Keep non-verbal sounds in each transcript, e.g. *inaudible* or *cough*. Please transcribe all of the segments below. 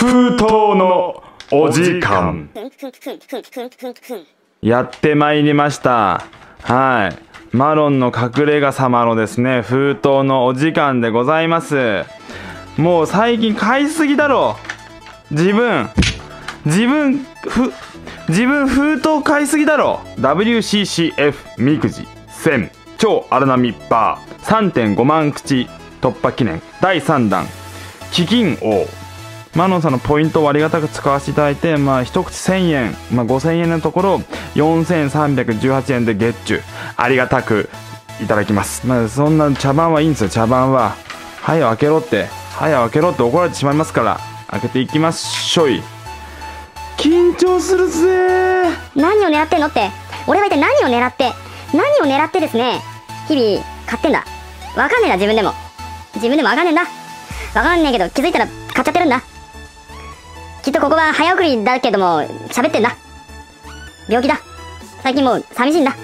封筒のお時間。やってまいりました。はい。マロンの隠れ家様のですね封筒のお時間でございます。もう最近買いすぎだろ。自分。自分ふ自分封筒買いすぎだろ。WCCF みくじ1000超荒波バー。3.5万口。突破記念。第3弾。基金王。マノンさんのポイントをありがたく使わせていただいて、まあ、一口1000円、まあ、5000円のところ4318円でゲッチュ。ありがたくいただきます、まあ、そんな茶番はいいんですよ。茶番は早開けろって。早開けろって怒られてしまいますから開けていきましょい。緊張するぜ何を狙ってんのって。俺は一体何を狙って何を狙ってですね。日々買ってんだ。わかんねえな自分でも。自分でもわかんねえんだ。わかんねえけど気づいたら買っちゃってるんだ。とここは早送りだけども喋ってんだ。病気だ。最近もう寂しいんだ。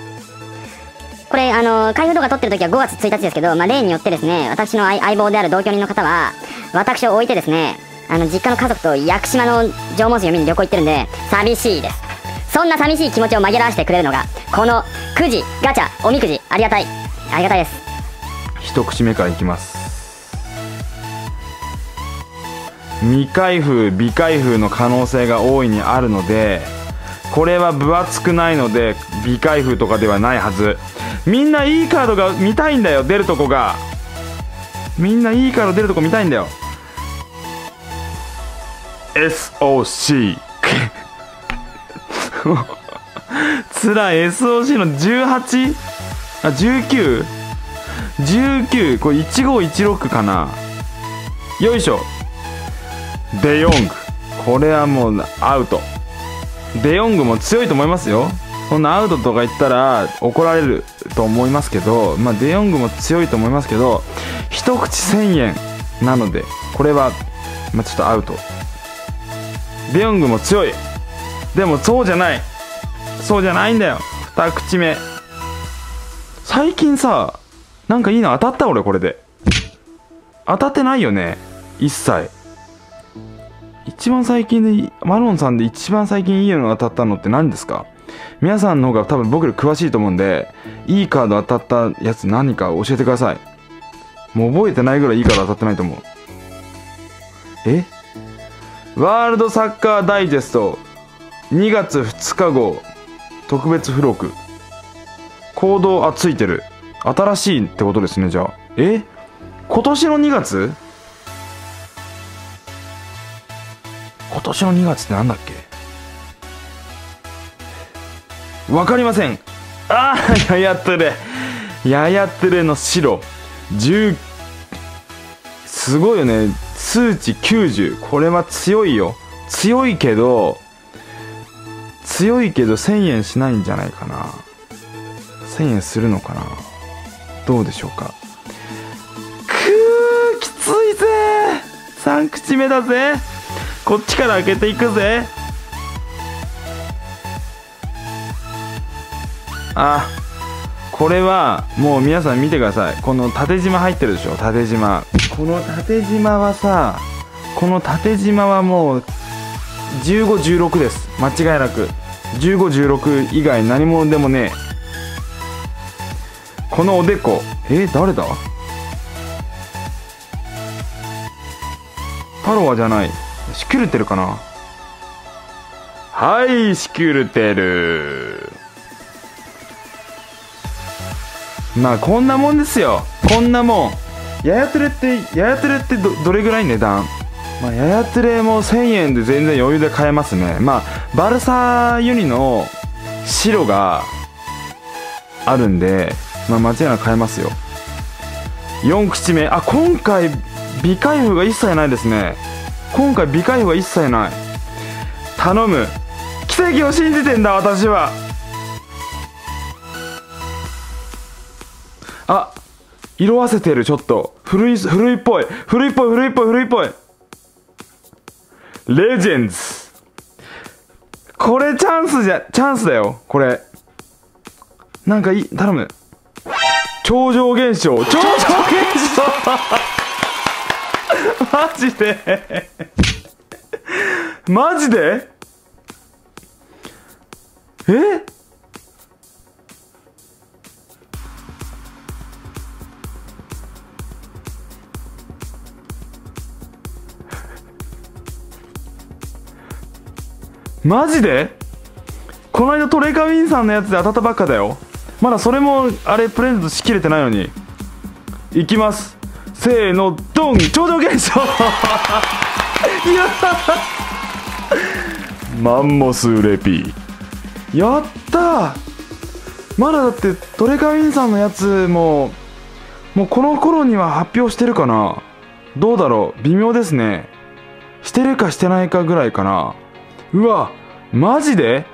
これあの開封動画撮ってる時は5月1日ですけど、まあ、例によってですね私の相棒である同居人の方は私を置いてですねあの実家の家族と屋久島の縄文水を見に旅行行ってるんで寂しいです。そんな寂しい気持ちを紛らわしてくれるのがこのくじガチャおみくじありがたい。ありがたいです。一口目からいきます。未開封未開封の可能性が大いにあるのでこれは分厚くないので未開封とかではないはず。みんないいカードが見たいんだよ出るとこが。みんないいカード出るとこ見たいんだよ。SOC *laughs* つらい。SOC の 18? あ 19?19 これ1516かな。よいしょ。デヨングこれはもうアウト。デヨングも強いと思いますよ。そんなアウトとか言ったら怒られると思いますけど、まあ、デヨングも強いと思いますけど一口1000円なのでこれは、まあ、ちょっとアウト。デヨングも強い。でもそうじゃない。そうじゃないんだよ。二口目。最近さなんかいいの当たった俺これで。当たってないよね。一切。一番最近でマロンさんで一番最近いいの当たったのって何ですか？皆さんの方が多分僕より詳しいと思うんでいいカード当たったやつ何か教えてください。もう覚えてないぐらいいいカード当たってないと思う。え？ワールドサッカーダイジェスト。2月2日号。特別付録。行動あついてる。新しいってことですねじゃあ。え？今年の2月？年の2月ってなんだっけ？わかりません。ああややってる。ややってるの白。10すごいよね。数値90これは強いよ。強いけど強いけど1000円しないんじゃないかな。1000円するのかな。どうでしょうか。くーきついぜ。3口目だぜ。こっちから開けていくぜ。あこれはもう皆さん見てください。この縦縞入ってるでしょ？縦縞。この縦縞はさこの縦縞はもう1516です。間違いなく。1516以外何者でもねえ。このおでこ。えー、誰だ？パロワじゃない。シキュルテルかな？はいシキュルテル。まあこんなもんですよ。こんなもん。ややつれってややつれってどどれぐらい値段？まあややつれも1000円で全然余裕で買えますね。まあバルサユニの白があるんでまあ間違いなく買えますよ。4口目。あ今回微開封が一切ないですね今回微開封が一切ない。頼む。奇跡を信じてんだ私は。あ色あせてるちょっと。古い古いっぽい。古いっぽい古いっぽい古いっぽい。レジェンズ。これチャンスじゃチャンスだよこれ。なんかいい頼む。超常現象。超常現象。マジで？マジで？え？マジで？この間トレカウィンさんのやつで当たったばっかだよ。まだそれもあれプレゼントしきれてないのに。いきます。せーのドン超常現象いやマンモスレピ。ーやったまだだってトレカウィンさんのやつももうこの頃には発表してるかな。どうだろう。微妙ですね。してるかしてないかぐらいかな。うわマジで？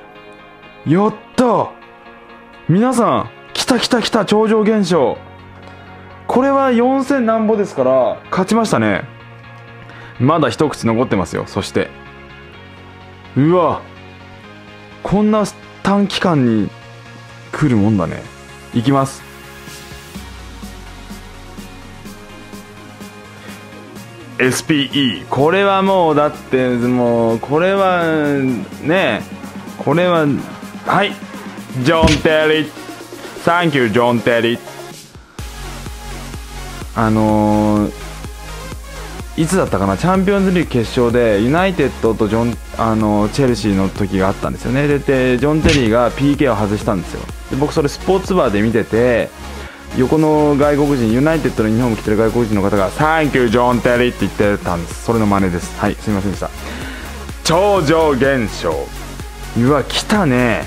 やった皆さん来た来た来た超常現象。これは4000なんぼですから勝ちましたね。まだ一口残ってますよそして。うわ。こんな短期間に来るもんだね。いきます。SPE これはもうだってもうこれはねこれははい。ジョン・テリー。サンキュージョン・テリーあのー、いつだったかなチャンピオンズリーグ決勝でユナイテッドとジョン、あの、チェルシーの時があったんですよね。ででジョン・テリーが PK を外したんですよ。で僕それスポーツバーで見てて横の外国人ユナイテッドの日本を着てる外国人の方が「サンキュージョン・テリー」って言ってたんです。それの真似です。はいすいませんでした。超常現象。うわ来たね。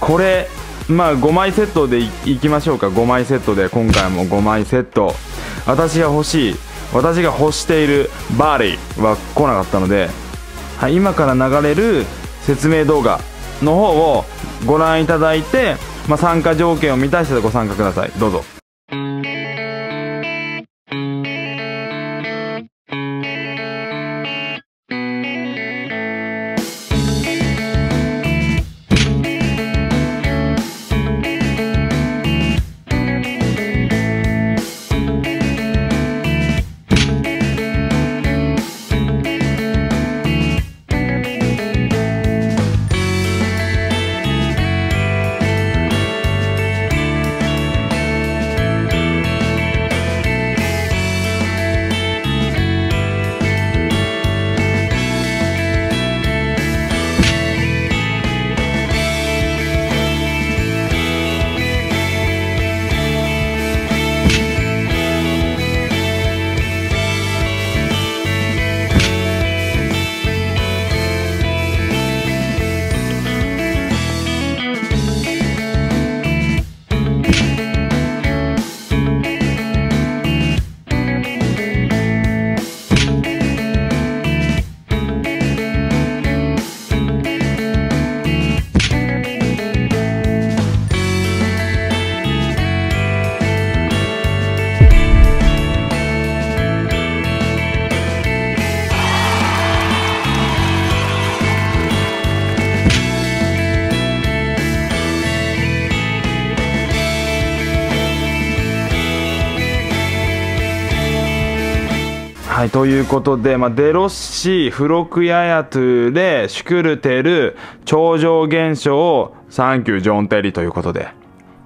これまあ5枚セットでいきましょうか。5枚セットで今回も5枚セット。私が欲しい私が欲しているバーリーは来なかったので、はい、今から流れる説明動画の方をご覧いただいて、まあ、参加条件を満たしてご参加ください。どうぞ。はい、ということで、まあ、デロッシー、フロクヤヤトゥで、シュクルテル、超常現象、サンキュー、ジョンテリということで、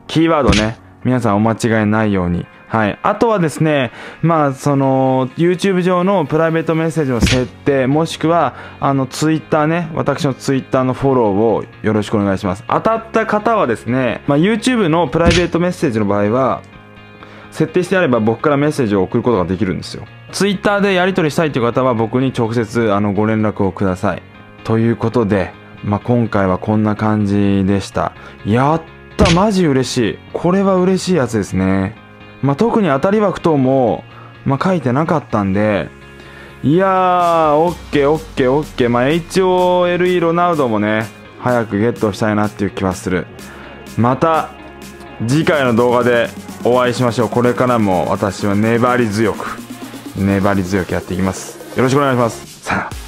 キーワードね、皆さんお間違いないように。はい。あとはですね、まあ、その、YouTube 上のプライベートメッセージの設定、もしくは、あの、Twitter ね、私の Twitter のフォローをよろしくお願いします。当たった方はですね、まあ、YouTube のプライベートメッセージの場合は、設定してあれば僕からメッセージを送ることができるんですよ。ツイッターでやり取りしたいという方は僕に直接あのご連絡をください。ということで、まあ、今回はこんな感じでした。やったマジ嬉しい。これは嬉しいやつですね。まあ、特に当たり枠等も、まあ、書いてなかったんで、いやー、オッケーオッケーオッケー。まあ、HOLE ロナウドもね、早くゲットしたいなっていう気はする。また、次回の動画でお会いしましょう。これからも私は粘り強く。粘り強くやっていきますよろしくお願いしますさあ